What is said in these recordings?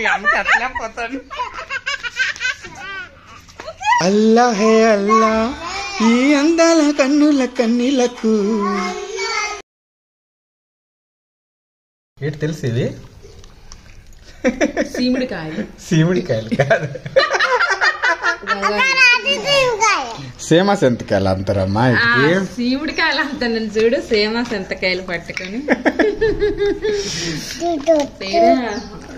మీ అమ్మకి అట్లా పోతాను అల్లా హే అల్లా ఈ అందాల కన్నుల కన్నీలకు ఏంటి తెలుసు ఇది సీముడికాయలు సీముడికాయలు కాదు సేమ సెంతకాయలు అంటారమ్మా సీముడికాయలు అంటాను చూడు సేమ సంతకాయలు పట్టుకొని పేరా?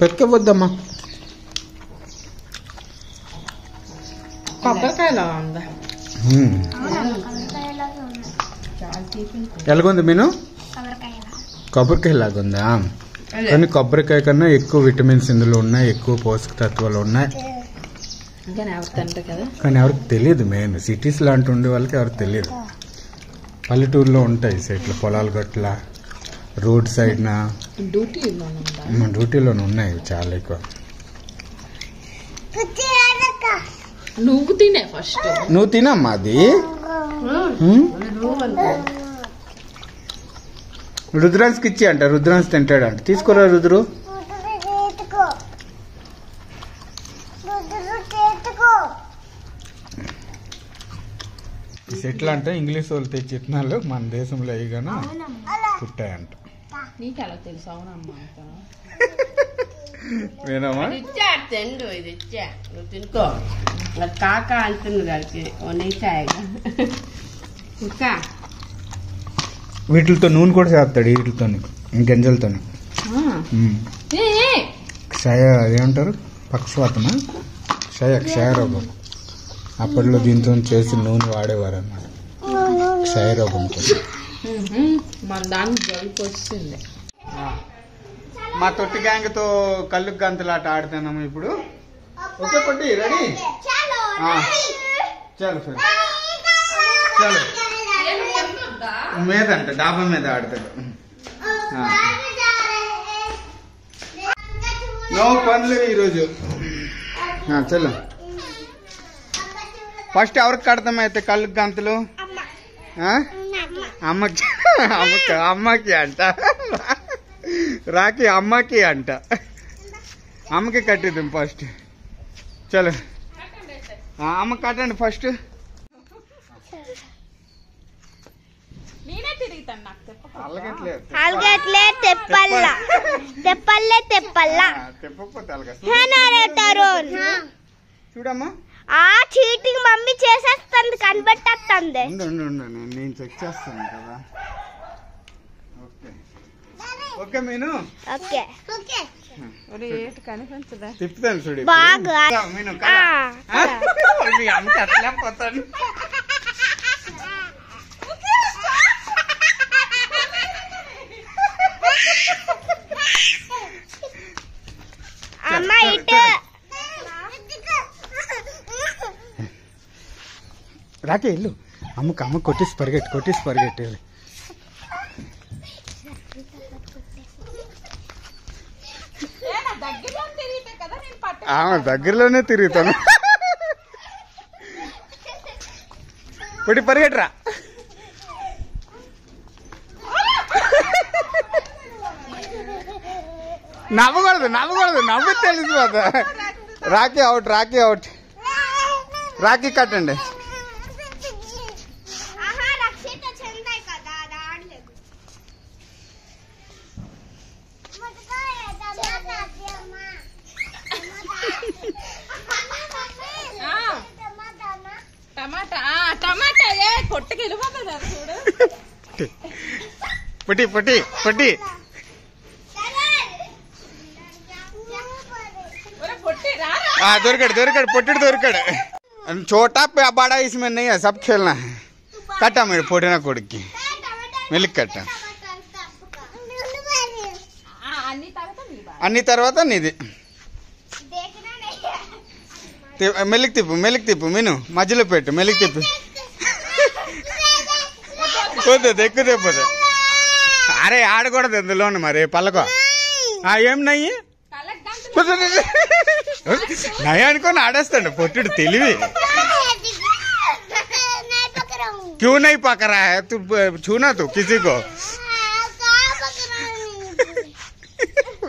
भाई రక్షితకు పెక్కలు ఇవ్వండి పెట్టుకే వద్దమ్మా కొబ్బరికాయలు ఉందా. ఎలాగుంది మీను? కొబ్బరికాయ లాగుందా కానీ కొబ్బరికాయ కన్నా ఎక్కువ విటమిన్స్ ఇందులో ఉన్నాయి ఎక్కువ పోషక తత్వాలు ఉన్నాయి కానీ ఎవరికి తెలియదు మెయిన్. సిటీస్ లాంటి ఉండే వాళ్ళకి ఎవరికి తెలియదు. పల్లెటూరులో ఉంటాయి సైడ్లో పొలాల గట్ల. రోడ్ సైడ్న? డ్యూటీలో ఉందా మన డ్యూటీలోనే ఉన్నాయి చాలా ఎక్కువ. నువ్వు తినే ఫస్ట్. నువ్వు తినమ్మా అది? హ్మ్? రుద్రాన్స్కి ఇచ్చి అంట రుద్రాన్స్ తింటాడంట. తీసుకోరా రుద్రు. ఈ సెట్లు అంటే ఇంగ్లీష్ వాళ్ళు తెచ్చి ఇత్తనాలు మన దేశంలో అయ్యిగాను పుట్టాయంట. నీకు ఎలా తెలుసు అవునమ్మా అంత. వినమ్మా ఇచ్చా తిండు ఇది ఇచ్చా. నువ్వు తినుకో. కాక అంటుంది దానికి నీచాయగా ఇంకా? వీటితో నూనె కూడా చేస్తాడు వీటితో గింజలతో. క్షయ అదేమంటారు? పక్షవాతమా? క్షయ క్షయ రోగం అప్పట్లో దీంతో చేసి నూనె వాడేవారు అనమాట క్షయ రోగంతో మ్హూ. మన దానికి జలుపు వచ్చింది. మా తొట్టి గ్యాంగ్తో కళ్ళు గంతలాట ఆడుతున్నాము ఇప్పుడు. ఓకే కొట్టి రెడీ? చలో సరే. చలో. మీద అంట డాబా మీద ఆడతాడు. నో పనులు ఈరోజు. చలో. ఫస్ట్ ఎవరికి కడతామైతే అయితే కళ్ళు గంతులు? ఆ? అమ్మకి అమ్మకి అమ్మకి అంట. రాకి అమ్మకి అంట. అమ్మకి కట్టిద్దాం ఫస్ట్ చలో. అమ్మ కట్టండి ఫస్ట్ అలగట్లే తెప్పల్ల. తెప్పల్లే తెప్పల్ల. తెప్పకపోతే చూడమ్మా. ఆ చీటింగ్ మమ్మీ చేసేస్తుంది కనిపెట్టేస్తుంది. నేను చెక్ చేస్తాను కదా. ఓకే. ఓకే మీను? ఓకే. కనిపించదా తిప్పుతాను చూడు. బాగా. రా, మీను ఆ, కదా ఆ? మీ అమ్మకి అట్లా పోతాను రాకే ఇల్లు అమ్మకి అమ్మ కొట్టేసి పరిగెట్టు కొట్టేసి పరిగెట్టు వెళ్ళు. పట్ట ఆమె దగ్గరలోనే తిరుగుతాను. పొడి పరిగెట్టరా. నవ్వకూడదు నవ్వకూడదు నవ్వు తెలిసిపోతా. Rakhi out rakhi out. Rocky కట్టండి. పొట్టి పొట్టి పొట్టి ఒరే, పొట్టి రా हाँ दौड़कड़ दौड़कड़ पोटेट दौड़कड़ छोटा पे बड़ा इसमें नहीं है सब खेलना है कटा मेरे पोटेना कोड़ की మెల్లి కట్ట ఆ, అన్ని తర్వాత నీ బాధ. అన్ని తర్వాత నీది తి- మెల్లికి తిప్పు మెల్లికి తిప్పు మీను మధ్యలో పెట్టు మెల్లికి తిప్పు పోతుంది ఎక్కువ తిప్పదు అరే ఆడకూడదు ఇందులోను మరి పల్లకో ఆ, ఏం నయ్యి కళ్ళకి గంతులు నయ్యి అనుకొని ఆడేస్తాడు పొట్టుడు తెలివి क्यों नहीं पक रहा है तू छूना तू किसी को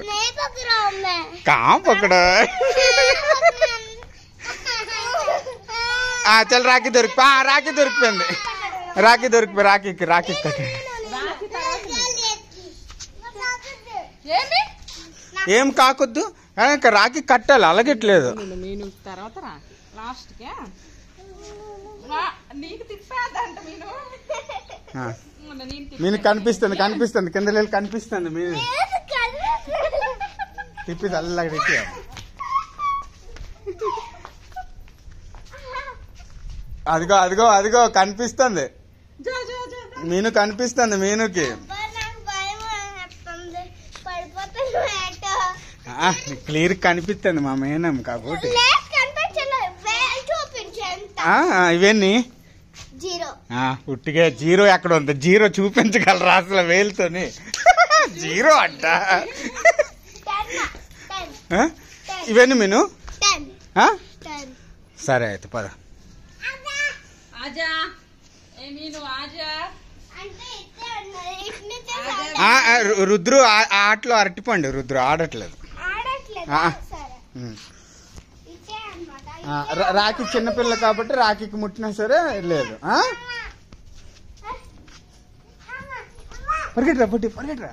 नहीं पक रहा हूँ मैं कहाँ पकड़ा है? ఆ చల్ రాఖీ దొరికి ఆ, రాఖీ దొరికిపోయింది రాఖీ దొరికిపోయి రాఖీకి రాఖీ కట్టి ఏం కాకొద్దు? రాఖీ కట్టాలి అలగట్లేదు. నేను తర్వాత లాస్ట్ నేను కనిపిస్తుంది కనిపిస్తుంది. కింద వెళ్ళి కనిపిస్తుంది మీరు తిప్పి తిప్పి. అదిగో అదిగో అదిగో కనిపిస్తుంది. మీను కనిపిస్తుంది మీనుకి నాకు భయం వేస్తుంది పడిపోతాను ఆ, క్లియర్ కనిపిస్తుంది మా మేనం కాబట్టి లేదు కనిపించలేదు. వేలు చూపించు ఎంత ఆ, ఆ, ఇవన్నీ? జీరో. ఆ, ఉట్టిగా జీరో ఎక్కడ ఉంది? జీరో చూపించగలరా అసలు వేలుతోని? జీరో అంట? ఇవన్నీ మీను? సరే అయితే పద. రుద్రు ఆటలో అరటిపండు. రుద్రు ఆడట్లేదు. రాఖీ చిన్నపిల్ల కాబట్టి రాఖీకి ముట్టినా సరే లేదు? పరిగెట్రా పుట్టి పరిగెట్రా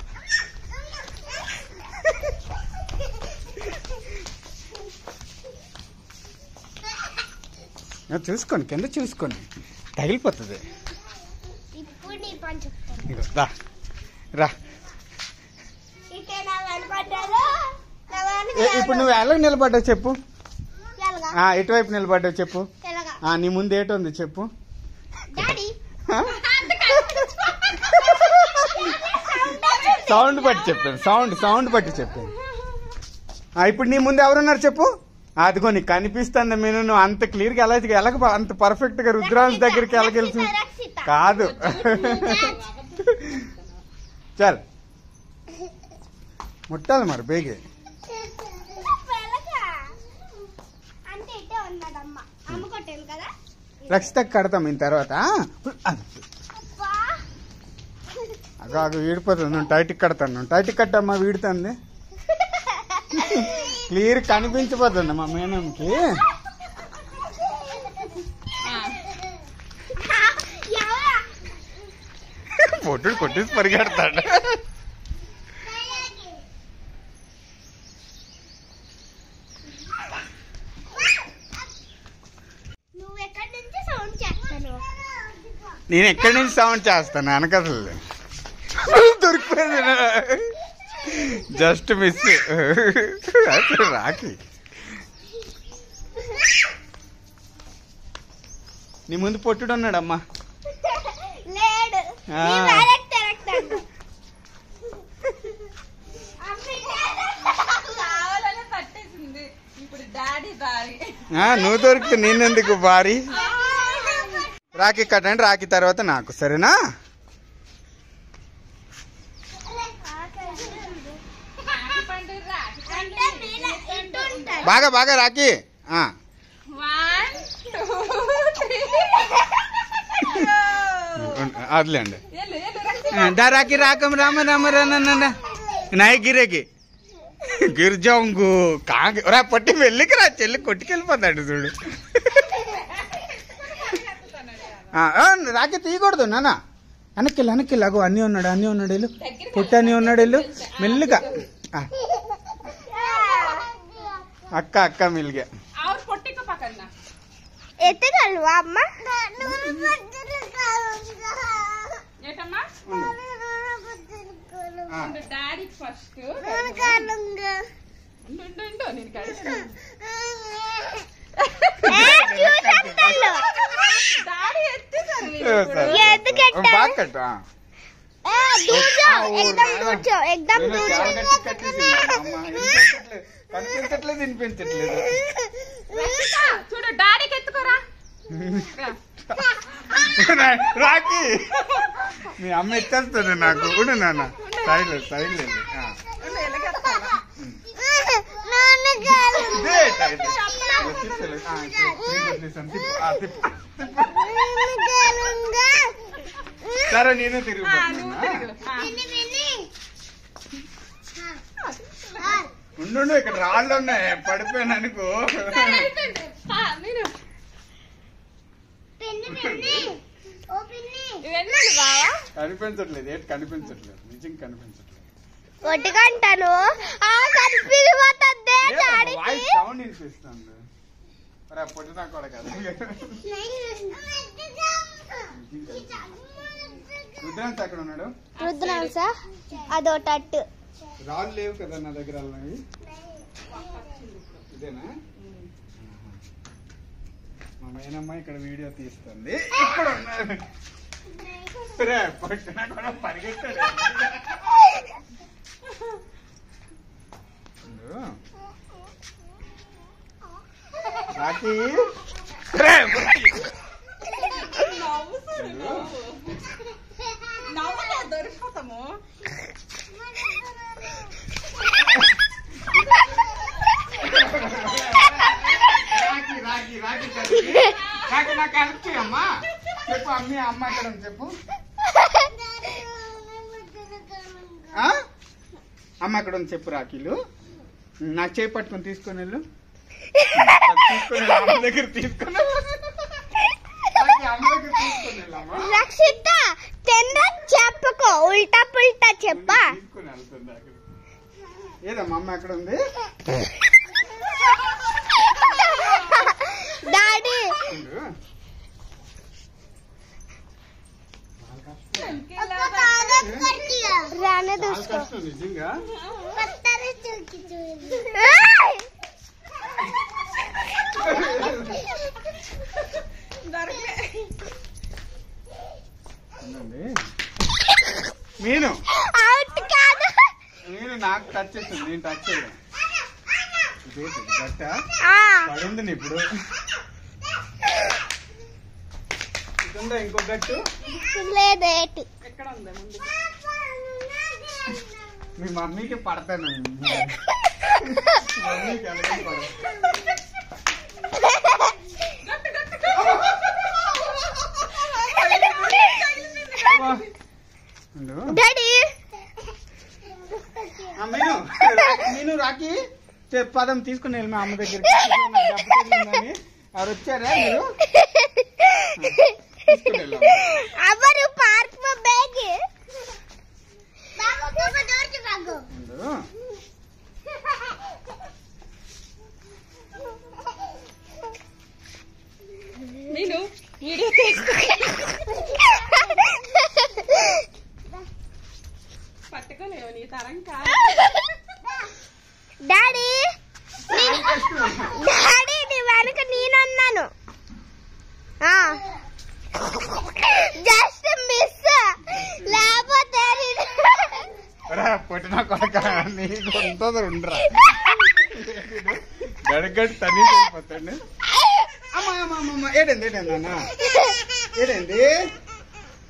చూసుకోండి కింద చూసుకోండి. తగిలిపోతుంది. రా. ఇప్పుడు నువ్వు ఎలాగ నిలబడ్డావు చెప్పు. ఎటువైపు నిలబడ్డావు చెప్పు. నీ ముందు ఏటి ఉంది చెప్పు? సౌండ్ బట్టి చెప్పాను సౌండ్ సౌండ్ బట్టి చెప్పాను. ఇప్పుడు నీ ముందు ఎవరున్నారు చెప్పు. అదిగో నీకు కనిపిస్తుంది నేను నువ్వు అంత క్లియర్గా ఎలా ఎలాగ అంత పర్ఫెక్ట్గా రుద్రాంశ దగ్గరికి ఎలాగెళ్తు రక్షిత. కాదు. చల్. ముట్టాలి మరి బేగే ఎలాగా అంటే ఇటే ఉన్నాడమ్మ అమ్మ కొట్టాను కదా రక్షితకి కడతాం ఈ తర్వాత. ఆ? అబ్బా. అగో అగో వీడిపోతుంది. నువ్వు టైట్కి కడతాను. నువ్వు టైట్కి కట్టమ్మా వీడుతుంది. క్లియర్ కనిపించిపోతుంది మా మేనంకి పొట్టుడు కొట్టేసి పరిగెడతాడు నువ్వు ఎక్కడి నుంచి సౌండ్ చేస్తాను నేను ఎక్కడి నుంచి సౌండ్ చేస్తాను? వెనకసలు. దొరికిపోయింది. జస్ట్ మిస్ అసలు రాకి నీ ముందు పొట్టుడు ఉన్నాడమ్మా నువ్వు దొరికితే నేనెందుకు భారీ? రాఖీ కట్టండి రాఖీ తర్వాత నాకు సరేనా? బాగా బాగా రాఖీ. అదిలేండి. దా రాఖీ రాకం రామ రామ రాన నాయ గిరేకి గిరిజాంగు కాంగ. రా పట్టి వెళ్ళికి రా చెల్లి కొట్టుకెళ్ళిపోతాడు చూడు. ఆ, ఆ, రాఖీ తీయకూడదు నాన్న వెనక్కి వెనక్కి అగో అన్నీ ఉన్నాడు అన్నీ ఉన్నాడు వెళ్ళు. పుట్టి అన్నీ ఉన్నాడు వెళ్ళు. మెల్లిగా. అక్క అక్క మెల్లిగా. ఎత్తగలవా అమ్మ. డాడీ ఫస్ట్ నేను కనిపించట్లేదు వినిపించట్లేదు. చూడు డాడీకి ఎత్తుకోరా. రా. రాకి. మీ అమ్మ ఎత్తేస్తుంది నాకు. ఉండు నాన్న. సైడ్ సైడ్ లేదు సరే నేను తిరుగు. ఉండు ఇక్కడ రాళ్ళు ఉన్నాయి పడిపోయాను అనుకో కనిపించట్లేదు ఏంటి కనిపించట్లేదు నిజంగా కనిపించట్లేదు ఒట్టుకంటాను సౌండ్ వినిపిస్తుంది మరి పొట్టినా కూడా కదా. రుద్రాంత్ అక్కడ ఉన్నాడు? రుద్రాం సార్ అదో టట్టు రాళ్ళు లేవు కదా నా దగ్గర అవి ఇదేనా? మా మేనమ్మ ఇక్కడ వీడియో తీస్తుంది. ఇక్కడ ఉన్నారు రే, పొట్టినా కూడా పరిగెత్తాడు ఉండు. రాఖీ రే, పొట్టి. నవ్వు చూడు నవ్వు నవ్వులో దొరికిపోతాము రాఖీ రాఖీ రాఖీ కలిపి. రాఖీ నాకు హెల్ప్ చేయమ్మా చెప్పు అమ్మి అమ్మ ఎక్కడ ఉంది చెప్పు? అమ్మ అక్కడ ఉంది చెప్పు రాఖీలు నాకు చేయి పట్టుకొని తీసుకొని వెళ్ళు అమ్మ దగ్గర తీసుకొని వెళ్ళు. రాఖీ, అమ్మ దగ్గర తీసుకొని వెళ్ళమ్మా. రక్షిత తిన్న చెప్పుకో. ఉల్టా పుల్టా చెప్పా. ఏదమ్మా అమ్మ ఎక్కడ ఉంది? డాడీ. రానే కష్టం నిజంగా. మీను? అవుట్ కాదు. నేను నాకు టచ్ చేస్తుంది నేను టచ్ చేయను. ఇదేంటి గట్ట ఆ, పడుంది నీ ఇప్పుడు. ఇదుందా ఇంకో గట్టు లేదు ఎక్కడ ఉంది? ముందు. మీ మమ్మీకి పడతాను. మమ్మీకి అలాగే పడదు అబ్బా. ఉండు. డాడీ ఆ, మీను రా- మీను రాకి చె- పదం తీసుకుని వెళ్ళి మా అమ్మ దగ్గరికి ఇదిగో ఎవరు వచ్చారా మీరు? కొడక నీకు ఉంటుంది ఉండరా గడగడి తని అయిపోతాండి అమ్మా అమ్మా అమ్మ, అమ్మ. ఏడైంది ఏడైంది అన్న ఏడైంది?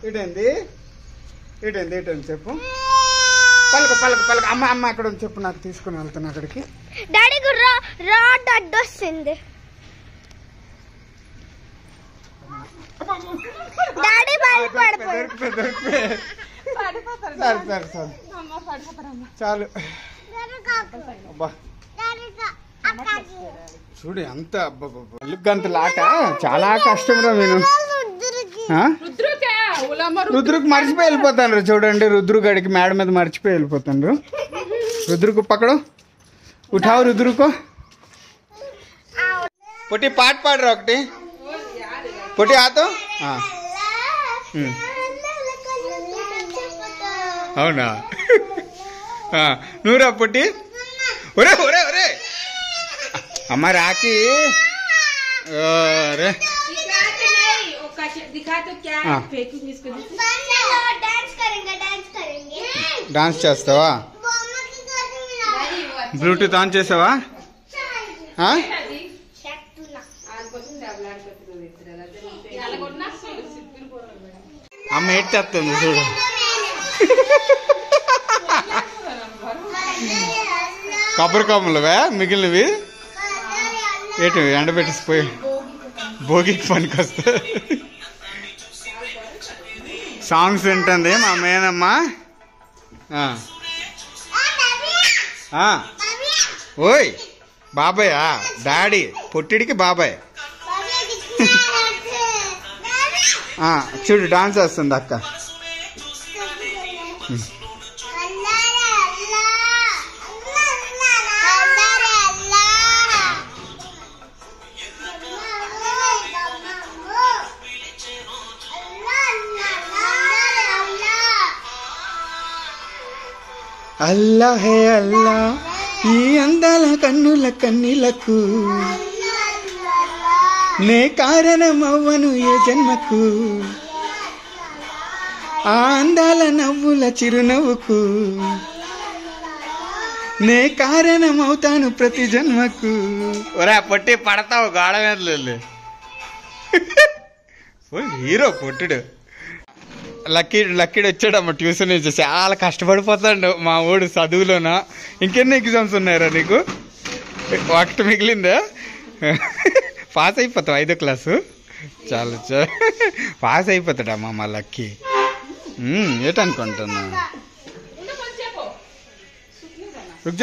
ఏడైంది? ఏడైంది ఏటైంది చెప్పు. పలక పలక పలక. అమ్మ అమ్మ అక్కడ ఉంది చెప్పు నాకు తీసుకుని వెళ్తాను అక్కడికి. డాడీకి రా రాడ్ అడ్డొస్తుంది డాడీ దొరికిపోయి పడిపోతారు సరే సరే సరే. చాలు. అబ్బా. చూడు ఎంత గంత లాట చాలా కష్టం రా నేను? రుద్రుకే? మర్చిపోయి వెళ్ళిపోతాను చూడండి రుద్రు గడికి మేడ మీద మర్చిపోయి వెళ్ళిపోతాను రుద్రుకు పక్కడు. ఉఠావు రుద్రుకు. పొట్టి పాట పాడరా ఒకటి. పొట్టి ఆతో. అవునా? నువ్వురా పొట్టి. ఒరే ఒరే ఒరే. అమ్మ రాకి డాన్స్ చేస్తావా? బ్లూటూత్ ఆన్ చేసావా? అమ్మ ఏడ్ చేస్తుంది చూడు. కొబ్బరి కొమ్మలువే? మిగిలినవి? ఏంటి ఎండబెట్టేసిపోయి భోగికి పనికి వస్తా సాంగ్స్ వింటుంది మా మేనమ్మ. ఓయ్ బాబాయ్ డాడీ పొట్టిడికి బాబాయ్. చూడు డాన్స్ వేస్తుంది అక్క. అల్లాహే అల్లా ఈ అందాల కన్నుల కన్నీలకు. నే కారణమవ్వను ఏ జన్మకు. ఆ అందాల నవ్వుల చిరునవ్వుకు. నే కారణమవుతాను ప్రతి జన్మకు. ఒరే పొట్టి పడతావు గాఢ మీద హీరో పొట్టుడు. లక్కీ లక్కీడు వచ్చాడమ్మ ట్యూషన్ నుంచి చాలా కష్టపడిపోతాడు మా ఊడు చదువులోన? ఇంకెన్ని ఎగ్జామ్స్ ఉన్నాయరా నీకు? ఒకటి మిగిలిందా? పాస్ అయిపోతావు ఐదో క్లాసు చాలా చా పాస్ అయిపోతాడమ్మా మా లక్కీ. ఏటనుకుంటున్నా రుక్